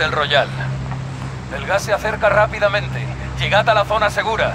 Battle Royale. El gas se acerca rápidamente. Llegad a la zona segura.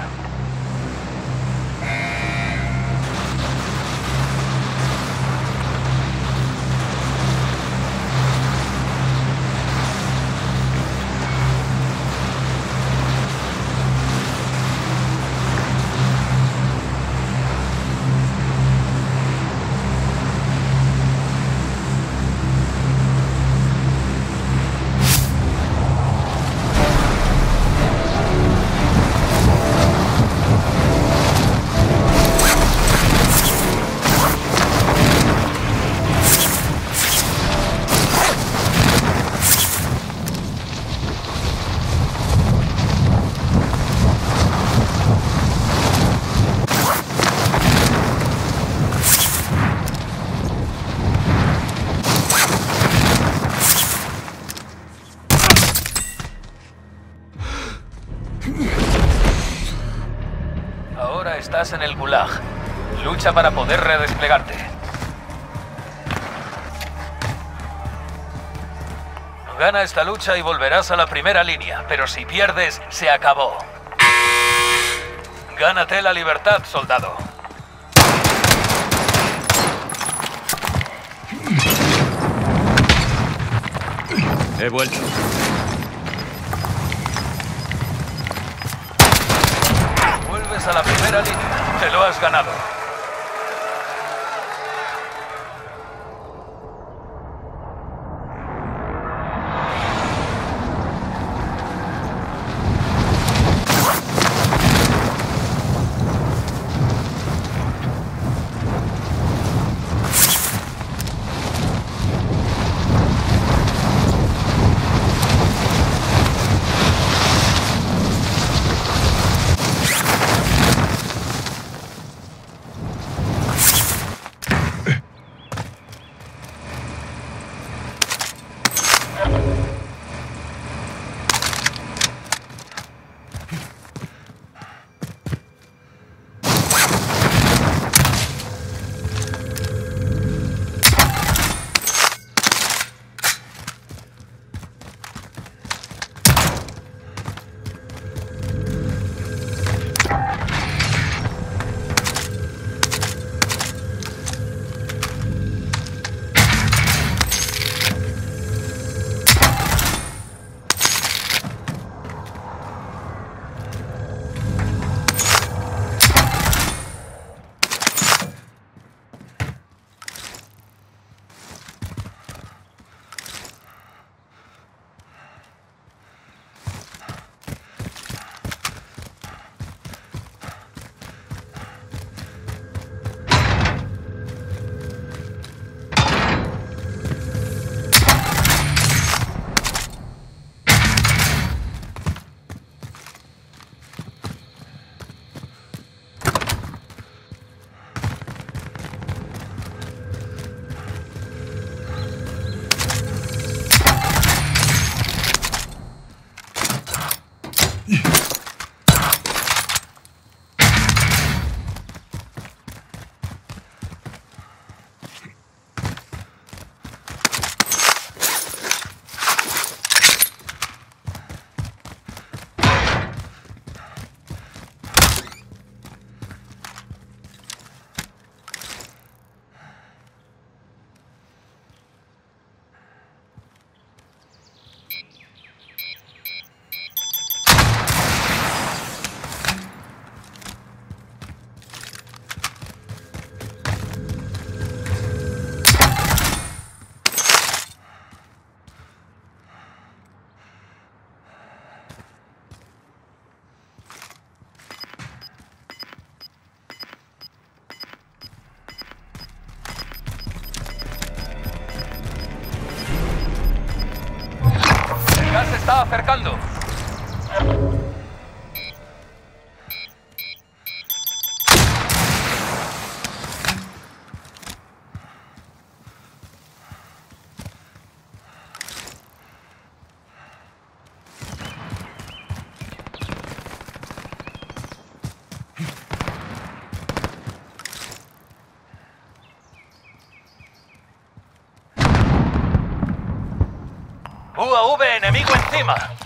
Para poder redesplegarte. Gana esta lucha y volverás a la primera línea, pero si pierdes, se acabó. Gánate la libertad, soldado. He vuelto. Vuelves a la primera línea. Te lo has ganado. Acercando. Enemigo encima.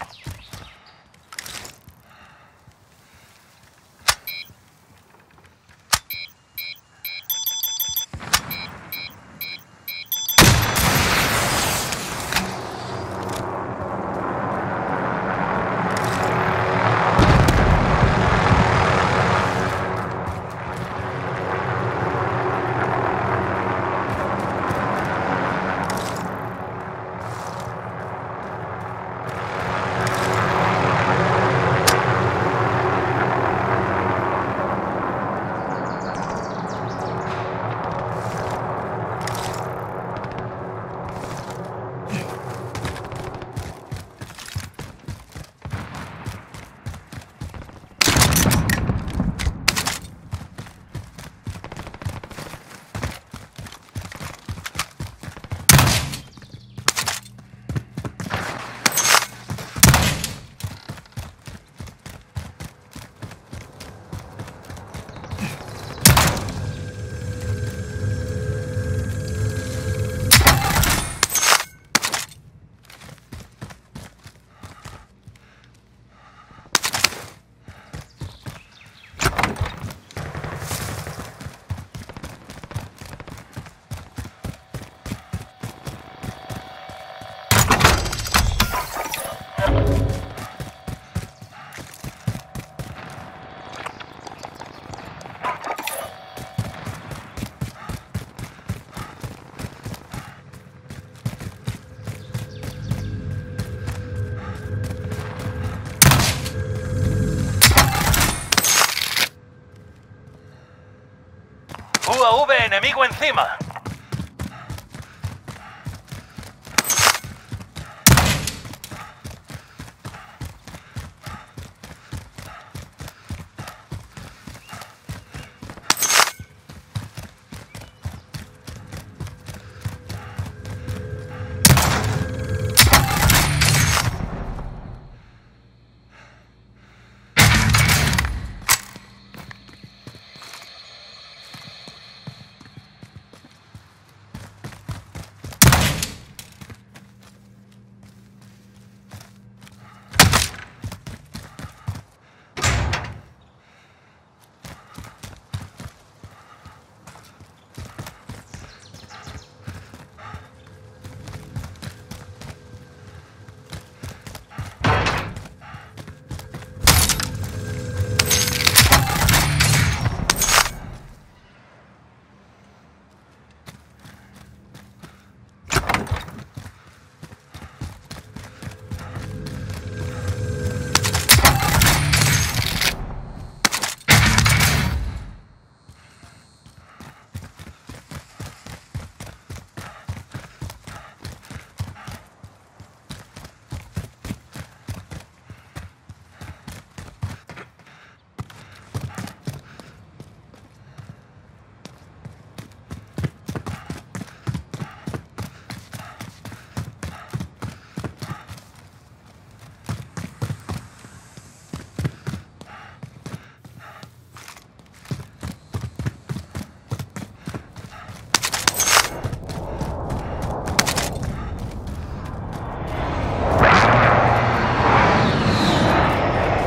UAV enemigo encima.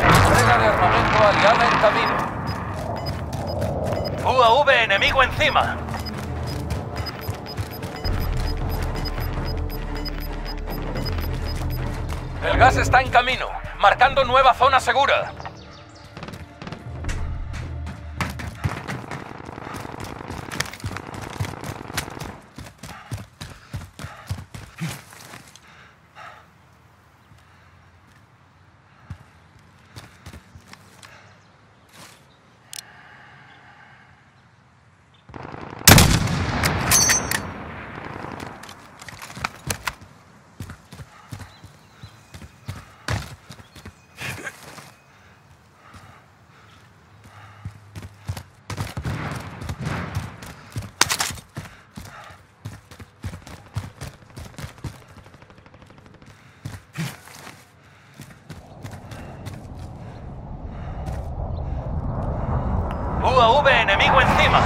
Entrega de armamento aliada en camino. UAV enemigo El gas está en camino, marcando nueva zona segura. UAV enemigo encima.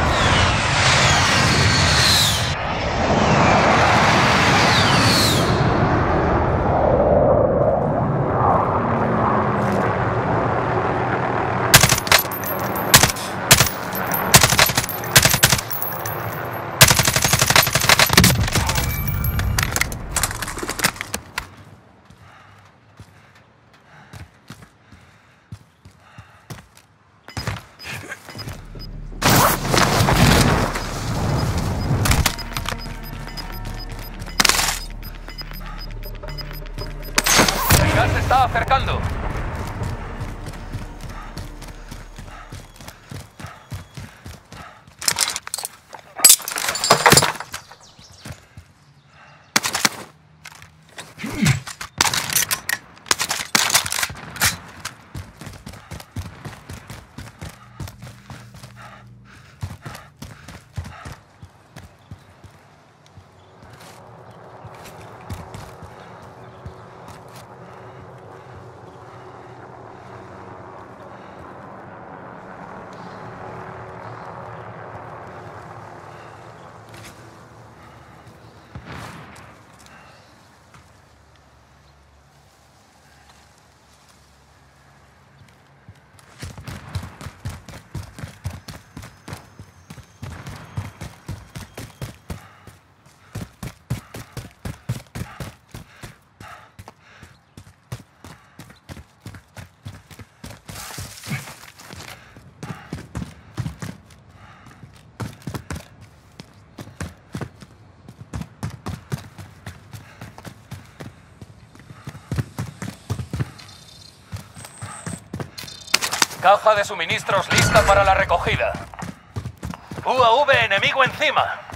está acercando. Caja de suministros lista para la recogida. UAV enemigo encima.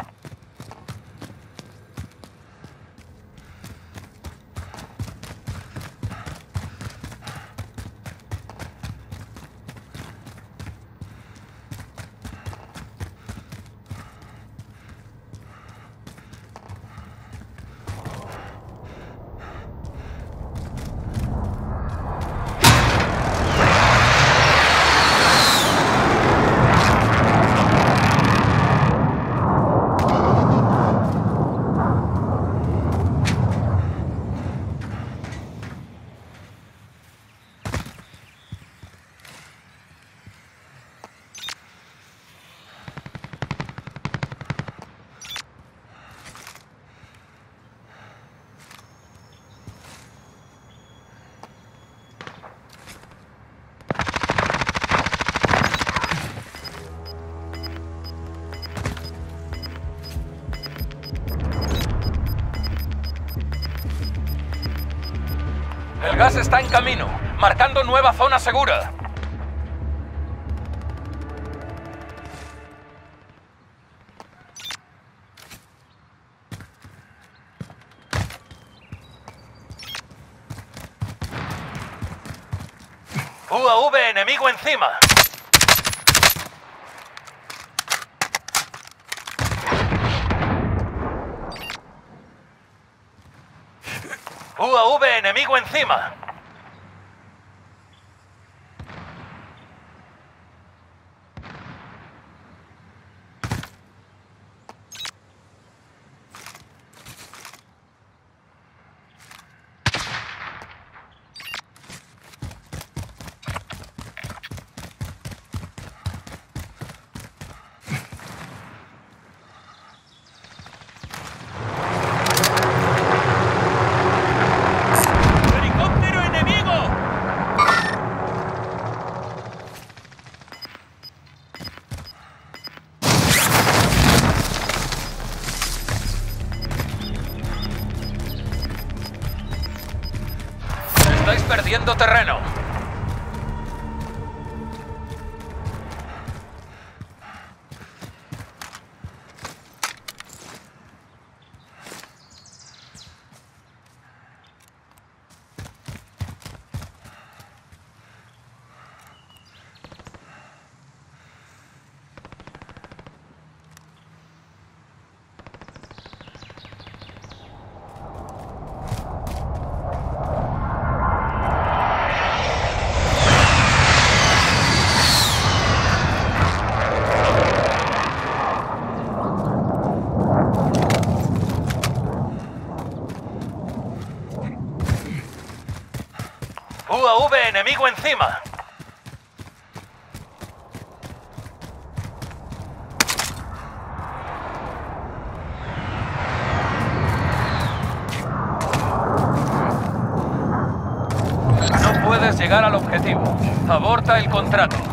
Está en camino, marcando nueva zona segura. UAV enemigo encima. UAV enemigo encima. Encima. No puedes llegar al objetivo. Aborta el contrato.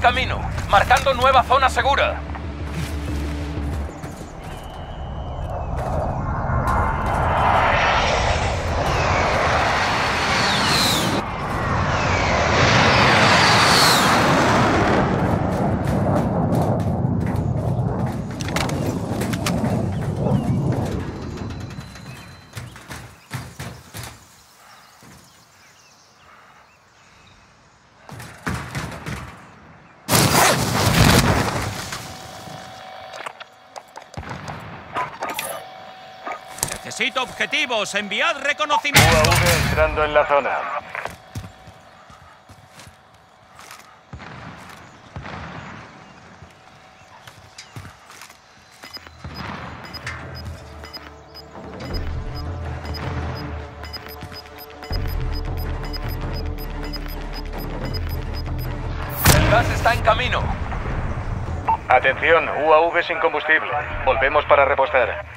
Camino, marcando nueva zona segura. Objetivos. Enviad reconocimiento. UAV entrando en la zona. El gas está en camino. Atención, UAV sin combustible. Volvemos para repostar.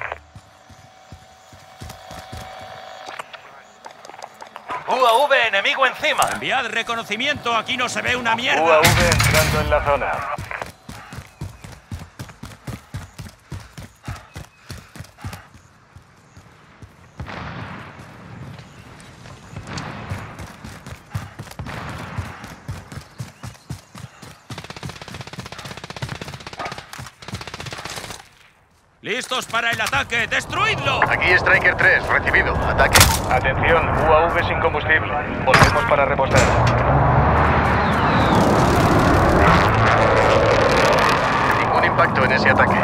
UAV enemigo encima. Enviad reconocimiento. Aquí no se ve una mierda. UAV entrando en la zona. Listos para el ataque. ¡Destruidlo! Aquí Striker 3, recibido. Ataque. Atención, UAV sin combustible. Volvemos para repostar. Ningún impacto en ese ataque.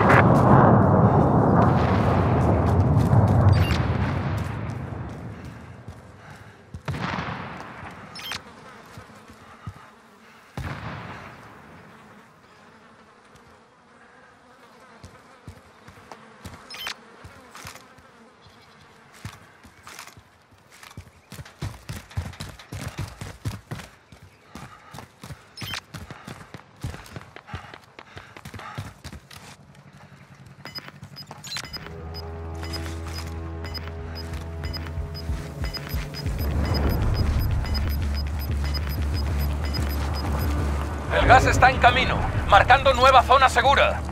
Camino, marcando nueva zona segura.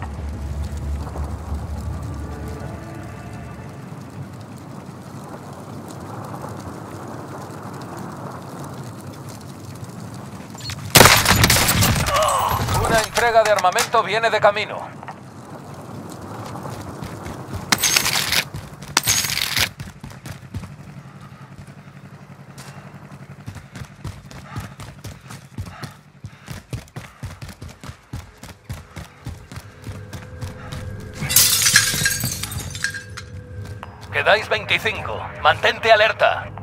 Una entrega de armamento viene de camino. Quedáis 25. Mantente alerta.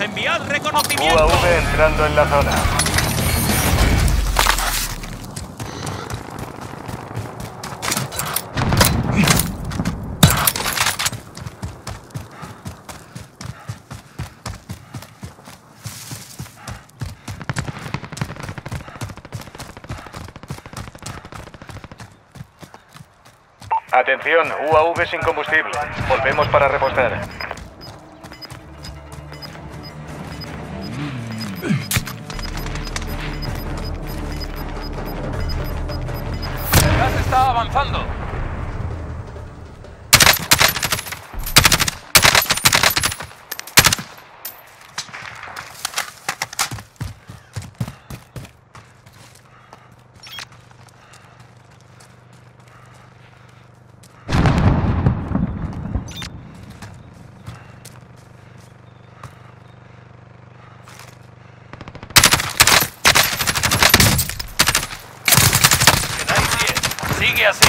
Enviad reconocimiento. UAV entrando en la zona. Atención, UAV sin combustible. Volvemos para repostar. Sigue así.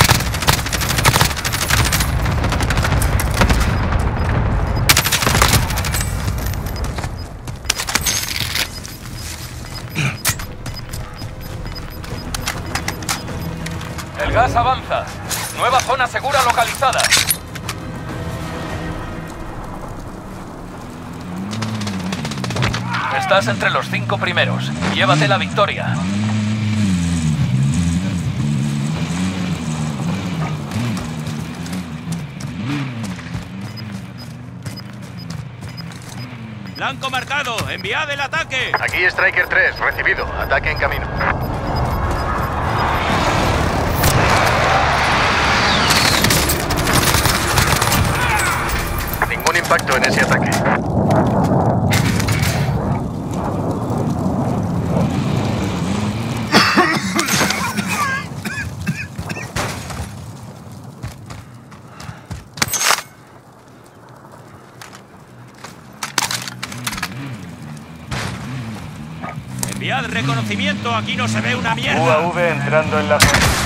El gas avanza. Nueva zona segura localizada. Estás entre los cinco primeros. Llévate la victoria. Blanco marcado. Enviad el ataque. Aquí Striker 3, recibido. Ataque en camino. Ningún impacto en ese ataque. Enviad Aquí no se ve una mierda. UAV entrando en la zona.